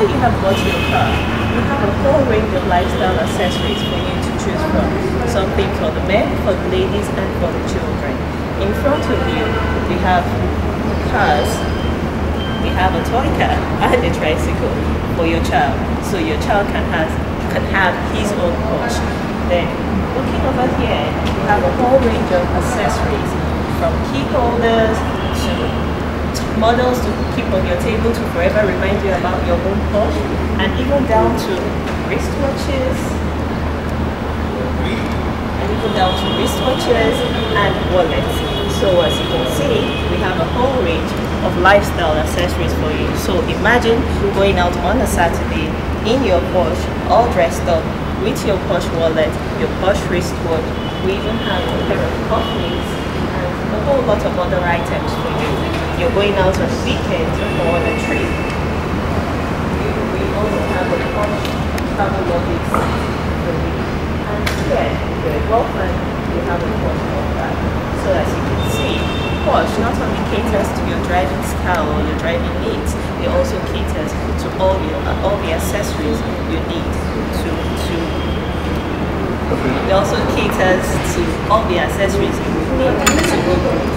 after you have bought your car, we have a whole range of lifestyle accessories for you to choose from. Something for the men, for the ladies, and for the children. In front of you, we have cars. We have a toy car and a tricycle for your child, so your child can have can have his own coach. Then, looking over here, we have a whole range of accessories from key holders models to keep on your table to forever remind you about your own Porsche, and even down to wristwatches, and even down to wristwatches and wallets. So as you can see, we have a whole range of lifestyle accessories for you. So imagine going out on a Saturday in your Porsche, all dressed up with your Porsche wallet, your Porsche wristwatch. We even have a pair of cufflinks and a whole lot of other items for you. You're going out on weekends or on a trip. We also have a Porsche travel luggage for you. And here, if you're a golfer, you have a Porsche golf bag. So as you can see, Porsche not only caters to your driving style or your driving needs, it also caters to all your all the accessories you need to to. It also caters to all the accessories you need to.